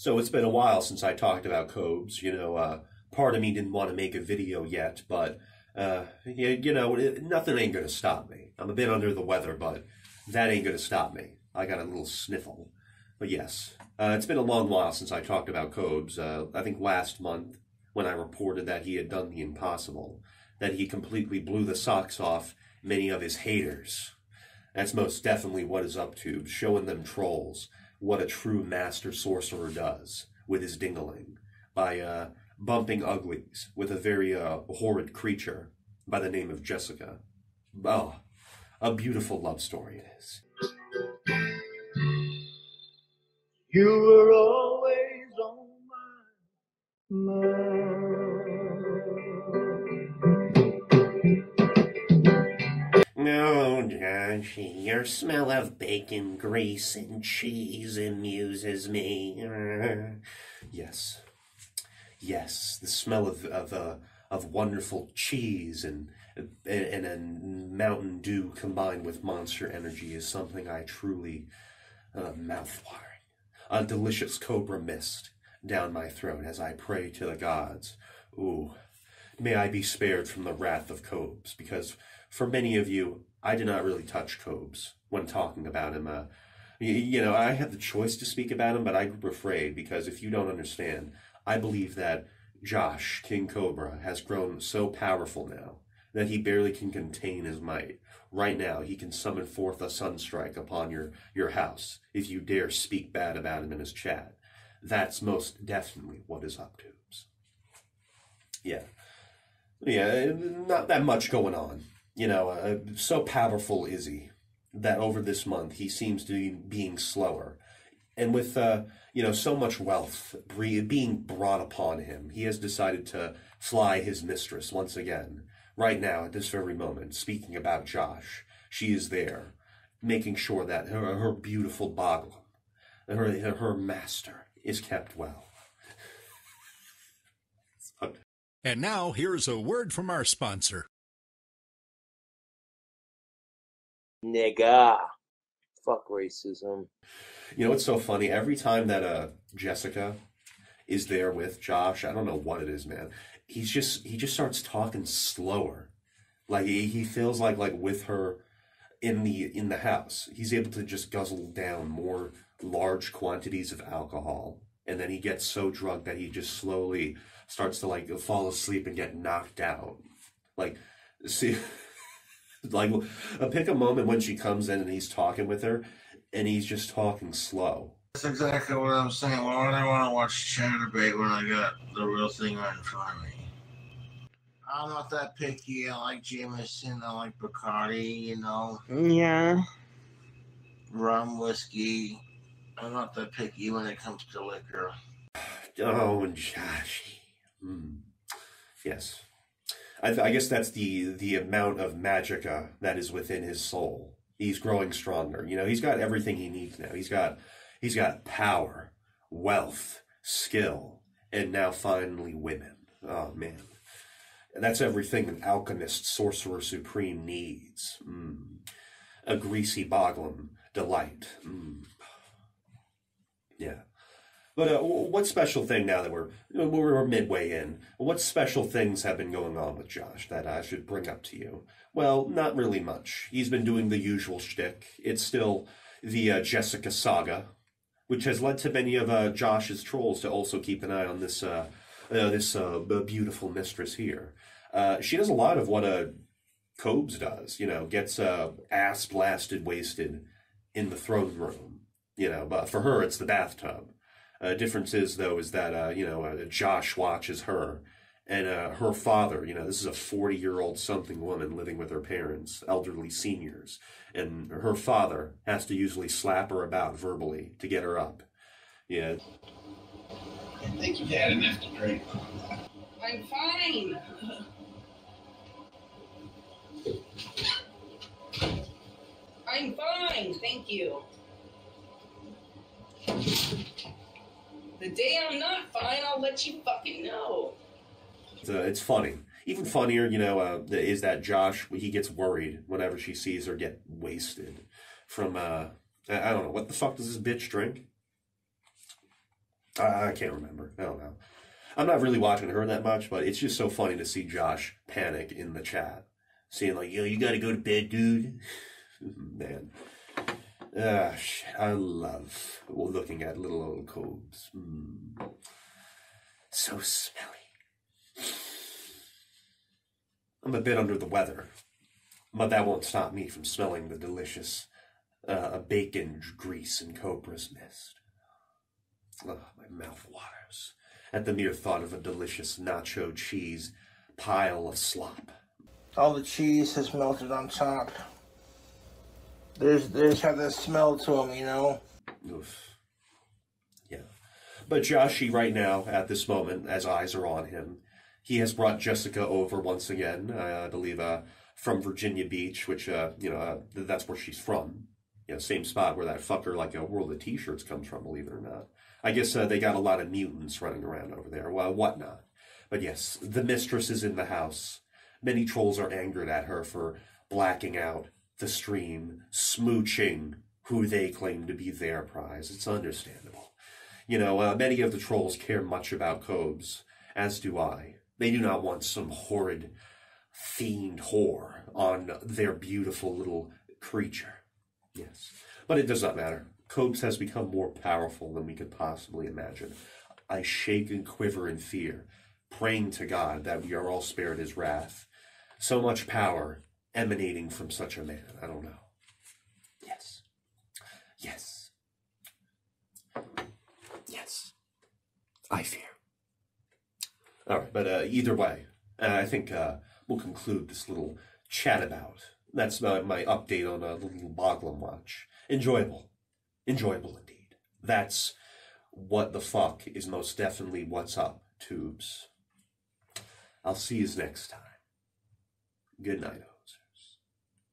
So it's been a while since I talked about Cobes. You know, uh, part of me didn't want to make a video yet, but uh, you, you know, it, nothing ain't gonna stop me. I'm a bit under the weather, but that ain't gonna stop me. I got a little sniffle. But yes, uh, it's been a long while since I talked about Cobes. Uh, I think last month when I reported that he had done the impossible, that he completely blew the socks off many of his haters. That's most definitely what is up to, showing them trolls what a true master sorcerer does with his dingaling by uh, bumping uglies with a very uh, horrid creature by the name of Jessica. Oh, a beautiful love story it is. You were always Joshy, your smell of bacon, grease, and cheese amuses me. yes, yes, the smell of of uh, of wonderful cheese and and, and Mountain Dew combined with Monster Energy is something I truly uh, mouth-watering. A delicious cobra mist down my throat as I pray to the gods. Ooh, may I be spared from the wrath of Cobes, because for many of you, I did not really touch Cobes when talking about him. Uh, you, know, I had the choice to speak about him, but I grew afraid because if you don't understand, I believe that Josh, King Cobra, has grown so powerful now that he barely can contain his might. Right now, he can summon forth a sunstrike upon your, your house if you dare speak bad about him in his chat. That's most definitely what is up to. Yeah. Yeah, not that much going on. You know, uh, so powerful is he that over this month he seems to be being slower. And with, uh, you know, so much wealth being brought upon him, he has decided to fly his mistress once again right now at this very moment, speaking about Josh. She is there, making sure that her, her beautiful Boglum, her, her master, is kept well. And now, here's a word from our sponsor. Nigga. Fuck racism. You know what's so funny? Every time that uh Jessica is there with Josh, I don't know what it is, man. He's just he just starts talking slower. Like he, he feels like like with her in the in the house, he's able to just guzzle down more large quantities of alcohol, and then he gets so drunk that he just slowly starts to like fall asleep and get knocked out. Like, see, like uh, pick a moment when she comes in and he's talking with her, and he's just talking slow. That's exactly what I'm saying. Why would I want to watch Chaturbate when I got the real thing right in front of me? I'm not that picky. I like Jameson. I like Bacardi. You know. Yeah. Rum, whiskey. I'm not that picky when it comes to liquor. Oh, Joshy. Hmm. Yes. I, I, guess that's the the amount of magica that is within his soul. He's growing stronger. You know, he's got everything he needs now. He's got he's got power, wealth, skill, and now finally women. Oh man. That's everything an alchemist, sorcerer supreme needs. Mm. A greasy boglum delight. Mm. Yeah. But uh, what special thing now that we're we're midway in? What special things have been going on with Josh that I should bring up to you? Well, not really much. He's been doing the usual shtick. It's still the uh, Jessica saga, which has led to many of uh, Josh's trolls to also keep an eye on this uh, uh, this uh, beautiful mistress here. she does a lot of what a Cobes does. You know, gets ass blasted, wasted in the throne room. You know, but for her, it's the bathtub. Uh, difference is though is that uh, you know uh, Josh watches her, and uh, her father. You know this is a forty year old something woman living with her parents, elderly seniors, and her father has to usually slap her about verbally to get her up. Yeah. I think you've had enough to drink. I'm fine. I'm fine, thank you. The day I'm not fine, I'll let you fucking know. It's, uh, it's funny. Even funnier, you know, uh, is that Josh, he gets worried whenever she sees her get wasted from, uh, I don't know, what the fuck does this bitch drink? I, I can't remember. I don't know. I'm not really watching her that much, but it's just so funny to see Josh panic in the chat, saying like, "Yo, you got to go to bed, dude." Man, ah, shit, I love looking at little old Cobes. Mm. So smelly. I'm a bit under the weather, but that won't stop me from smelling the delicious uh, bacon grease and cobra's mist. Oh, my mouth waters at the mere thought of a delicious nacho cheese pile of slop. All the cheese has melted on top. There's there's have that smell to them, you know. Oof. Yeah. But Joshi, right now, at this moment, as eyes are on him, he has brought Jessica over once again, uh, I believe, uh, from Virginia Beach, which, uh, you know, uh, that's where she's from. You know, same spot where that fucker, like a World of T-shirts comes from, believe it or not. I guess uh, they got a lot of mutants running around over there, well, whatnot. But yes, the mistress is in the house. Many trolls are angered at her for blacking out the stream, smooching who they claim to be their prize. It's understandable. You know, uh, many of the trolls care much about Cobes, as do I. They do not want some horrid fiend whore on their beautiful little creature. Yes. But it does not matter. Cobes has become more powerful than we could possibly imagine. I shake and quiver in fear, praying to God that we are all spared his wrath. So much power emanating from such a man. I don't know. Yes. Yes. Yes. I fear. All right, but uh, either way, uh, I think uh, we'll conclude this little chat about. That's my, my update on a little Boglum watch. Enjoyable. Enjoyable indeed. That's what the fuck is most definitely what's up, tubes. I'll see you next time. Good night.